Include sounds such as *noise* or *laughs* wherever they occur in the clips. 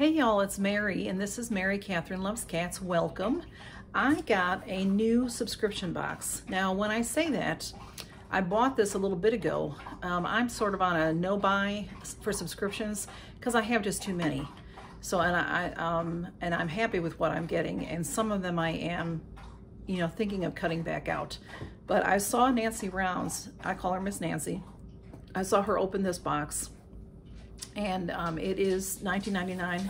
Hey y'all, it's Mary, and this is Mary Catherine Loves Cats. Welcome. I got a new subscription box. Now, when I say that, I bought this a little bit ago. Um, I'm sort of on a no buy for subscriptions because I have just too many. So, and I, um, and I'm happy with what I'm getting, and some of them I am, you know, thinking of cutting back out. But I saw Nancy Rounds, I call her Miss Nancy. I saw her open this box and um, it is $19.99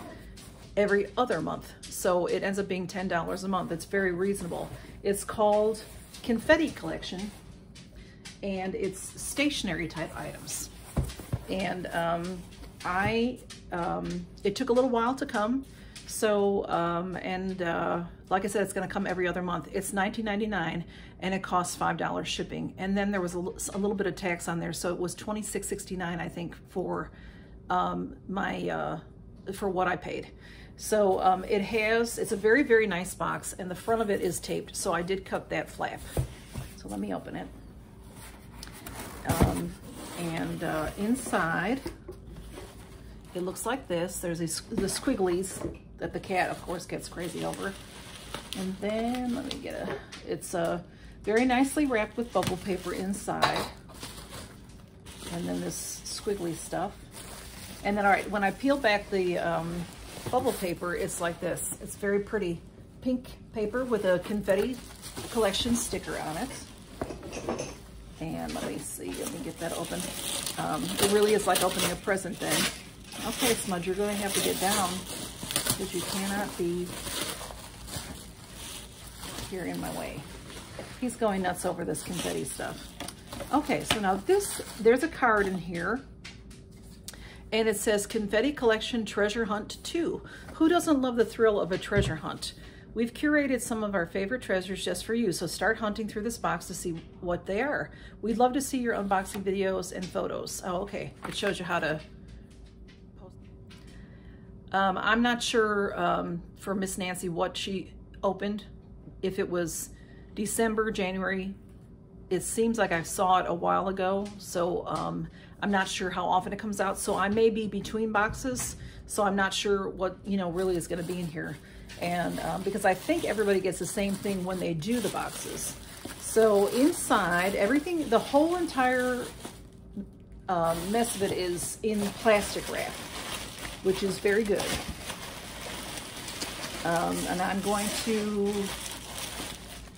every other month. So it ends up being $10 a month. It's very reasonable. It's called Confetti Collection and it's stationery type items. And um, I, um, it took a little while to come. So, um, and uh, like I said, it's gonna come every other month. It's $19.99 and it costs $5 shipping. And then there was a, a little bit of tax on there. So it was $26.69, I think, for um, my uh, for what I paid. So um, it has, it's a very, very nice box and the front of it is taped. So I did cut that flap. So let me open it. Um, and uh, inside, it looks like this. There's these, the squigglies that the cat, of course, gets crazy over. And then, let me get a, it's uh, very nicely wrapped with bubble paper inside. And then this squiggly stuff. And then, all right, when I peel back the um, bubble paper, it's like this. It's very pretty pink paper with a confetti collection sticker on it. And let me see, let me get that open. Um, it really is like opening a present then. Okay, Smudge, you're going to have to get down because you cannot be here in my way. He's going nuts over this confetti stuff. Okay, so now this, there's a card in here and it says Confetti Collection Treasure Hunt 2. Who doesn't love the thrill of a treasure hunt? We've curated some of our favorite treasures just for you, so start hunting through this box to see what they are. We'd love to see your unboxing videos and photos. Oh, okay. It shows you how to post. Um, I'm not sure um, for Miss Nancy what she opened, if it was December, January. It seems like I saw it a while ago, so um, I'm not sure how often it comes out. So I may be between boxes. So I'm not sure what, you know, really is going to be in here. And um, because I think everybody gets the same thing when they do the boxes. So inside, everything, the whole entire um, mess of it is in plastic wrap, which is very good. Um, and I'm going to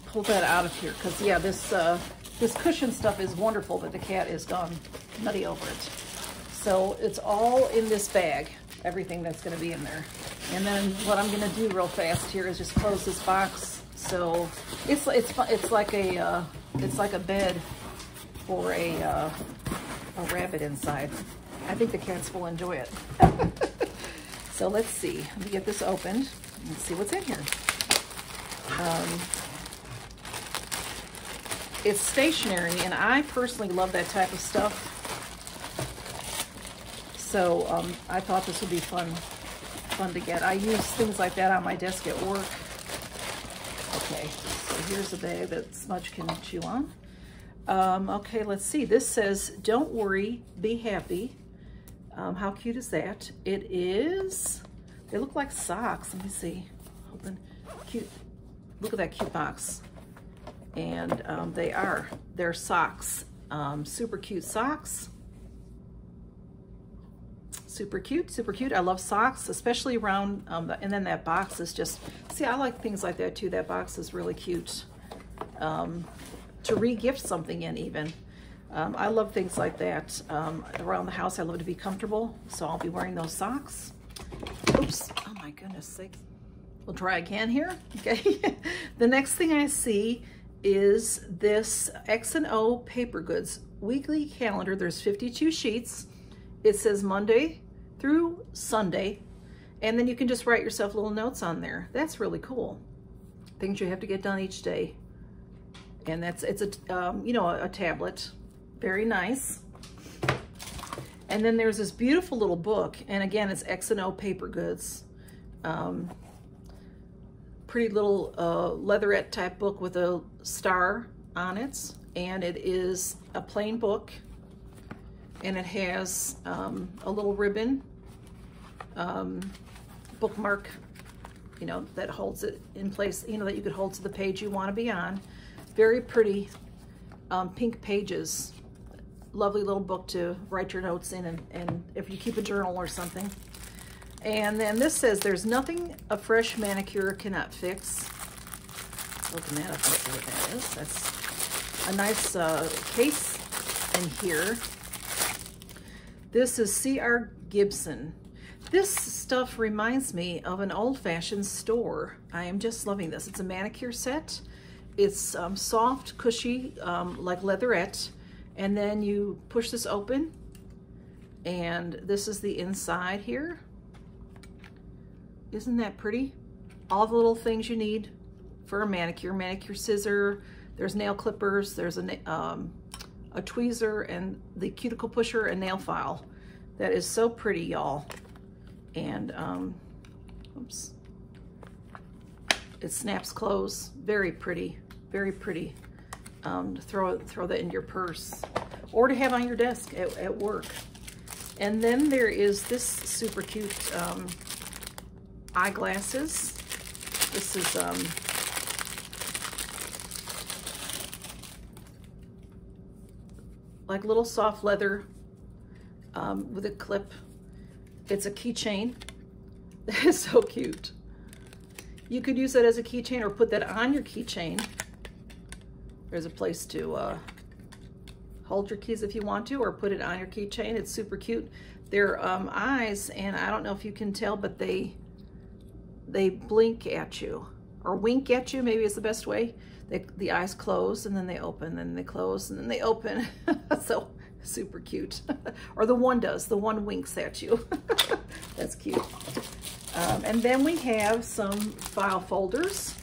pull that out of here because yeah, this uh, this cushion stuff is wonderful, but the cat is gone nutty over it. So it's all in this bag, everything that's gonna be in there. And then what I'm gonna do real fast here is just close this box. So it's it's it's like a uh, it's like a bed for a uh, a rabbit inside. I think the cats will enjoy it. *laughs* so let's see. Let me get this opened. Let's see what's in here. Um, it's stationery, and I personally love that type of stuff. So um, I thought this would be fun, fun to get. I use things like that on my desk at work. Okay, so here's a bag that Smudge can chew on. Um, okay, let's see. This says, don't worry, be happy. Um, how cute is that? It is, they look like socks. Let me see. Open, cute. Look at that cute box. And um, they are, they're socks. Um, super cute socks super cute, super cute. I love socks, especially around, um, and then that box is just, see, I like things like that too. That box is really cute um, to re-gift something in even. Um, I love things like that. Um, around the house, I love to be comfortable, so I'll be wearing those socks. Oops, oh my goodness sakes. We'll try again here, *laughs* okay? the next thing I see is this X and O Paper Goods weekly calendar. There's 52 sheets. It says Monday through Sunday, and then you can just write yourself little notes on there. That's really cool. Things you have to get done each day. And that's, it's a, um, you know, a, a tablet. Very nice. And then there's this beautiful little book, and again, it's X and O paper goods. Um, pretty little uh, leatherette type book with a star on it, and it is a plain book and it has um, a little ribbon um, bookmark, you know, that holds it in place, you know, that you could hold to the page you want to be on. Very pretty um, pink pages. Lovely little book to write your notes in and, and if you keep a journal or something. And then this says, there's nothing a fresh manicure cannot fix. Open that up what that is. That's a nice uh, case in here. This is C.R. Gibson. This stuff reminds me of an old-fashioned store. I am just loving this. It's a manicure set. It's um, soft, cushy, um, like leatherette. And then you push this open. And this is the inside here. Isn't that pretty? All the little things you need for a manicure. Manicure scissor, there's nail clippers, there's a, um, a tweezer, and the cuticle pusher and nail file. That is so pretty, y'all. And, um, oops. It snaps close. Very pretty. Very pretty. Um, throw, throw that in your purse. Or to have on your desk at, at work. And then there is this super cute um, eyeglasses. This is um, like little soft leather um, with a clip. It's a keychain. *laughs* That is so cute. You could use that as a keychain or put that on your keychain. There's a place to uh, hold your keys if you want to or put it on your keychain. It's super cute. They're um, eyes, and I don't know if you can tell, but they they blink at you or wink at you, maybe is the best way. They, the eyes close and then they open, and they close and then they open. *laughs* so super cute. *laughs* or the one does, the one winks at you. *laughs* That's cute. Um, and then we have some file folders.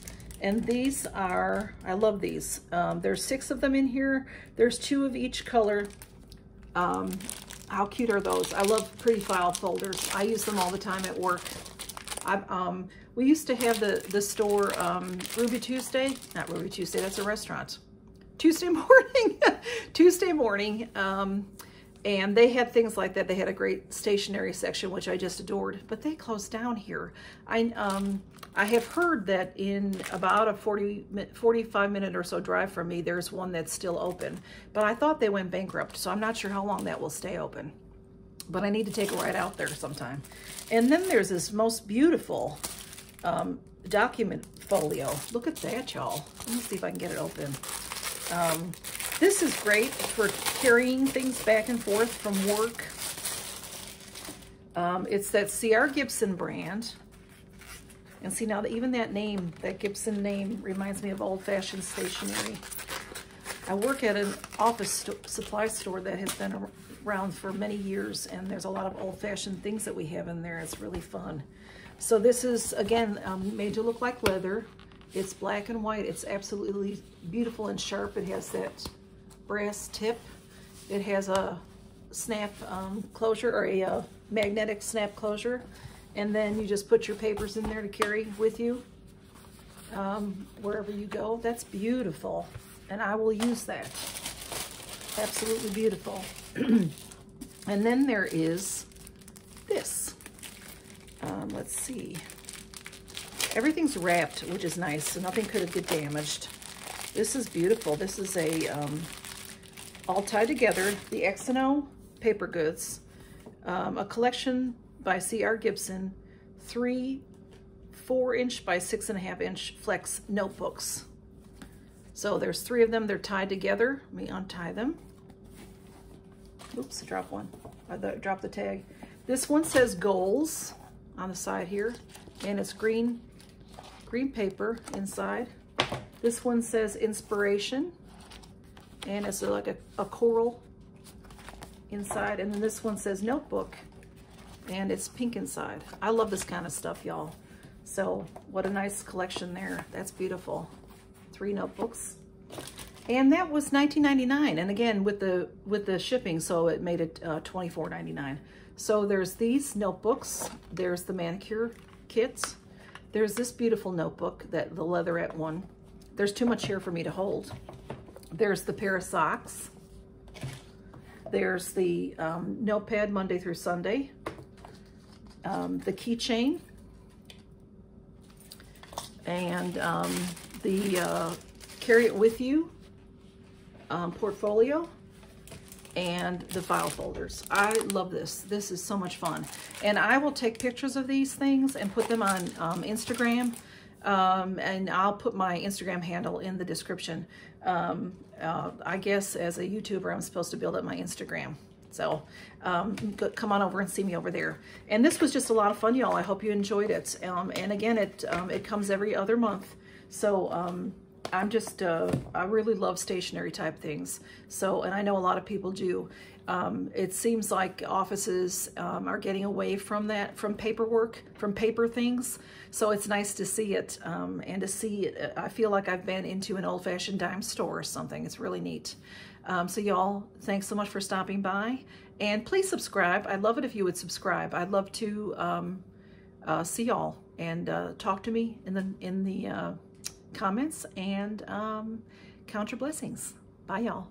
And these are, I love these. Um, there's six of them in here. There's two of each color. Um, how cute are those? I love pretty file folders. I use them all the time at work. I, um, we used to have the, the store um, Ruby Tuesday, not Ruby Tuesday, that's a restaurant. Tuesday *laughs* morning, Tuesday morning, um, and they had things like that. They had a great stationery section, which I just adored, but they closed down here. I, um, I have heard that in about a 40, 45 minute or so drive from me, there's one that's still open, but I thought they went bankrupt, so I'm not sure how long that will stay open but I need to take a ride out there sometime. And then there's this most beautiful um, document folio. Look at that, y'all. Let me see if I can get it open. Um, this is great for carrying things back and forth from work. Um, it's that C.R. Gibson brand. And see now, that even that name, that Gibson name, reminds me of old-fashioned stationery. I work at an office supply store that has been around for many years, and there's a lot of old-fashioned things that we have in there. It's really fun. So this is, again, um, made to look like leather. It's black and white. It's absolutely beautiful and sharp. It has that brass tip. It has a snap um, closure or a uh, magnetic snap closure. And then you just put your papers in there to carry with you um, wherever you go. That's beautiful. And I will use that. Absolutely beautiful. *clears throat* and then there is this. Um, let's see. Everything's wrapped, which is nice, so nothing could have get damaged. This is beautiful. This is a um, all tied together, the X&O paper goods, um, a collection by C.R. Gibson, three four inch by six and a half inch flex notebooks. So there's three of them. They're tied together. Let me untie them. Oops, I dropped one. I dropped the tag. This one says goals on the side here, and it's green, green paper inside. This one says inspiration, and it's like a, a coral inside. And then this one says notebook, and it's pink inside. I love this kind of stuff, y'all. So what a nice collection there. That's beautiful. Three notebooks. And that was $19.99. And again, with the with the shipping, so it made it uh, $24.99. So there's these notebooks. There's the manicure kits. There's this beautiful notebook, that the leatherette one. There's too much here for me to hold. There's the pair of socks. There's the um, notepad Monday through Sunday. Um, the keychain. and um, the uh, Carry It With You um, portfolio and the file folders. I love this. This is so much fun. And I will take pictures of these things and put them on um, Instagram. Um, and I'll put my Instagram handle in the description. Um, uh, I guess as a YouTuber, I'm supposed to build up my Instagram. So um, come on over and see me over there. And this was just a lot of fun, y'all. I hope you enjoyed it. Um, and again, it um, it comes every other month. So I'm just, uh, I really love stationery type things. So, and I know a lot of people do. Um, it seems like offices um, are getting away from that, from paperwork, from paper things. So it's nice to see it um, and to see it. I feel like I've been into an old fashioned dime store or something. It's really neat. Um, so y'all, thanks so much for stopping by and please subscribe. I'd love it if you would subscribe. I'd love to um, uh, see y'all and uh, talk to me in the, in the, uh, comments and um, count your blessings. Bye, y'all.